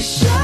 Show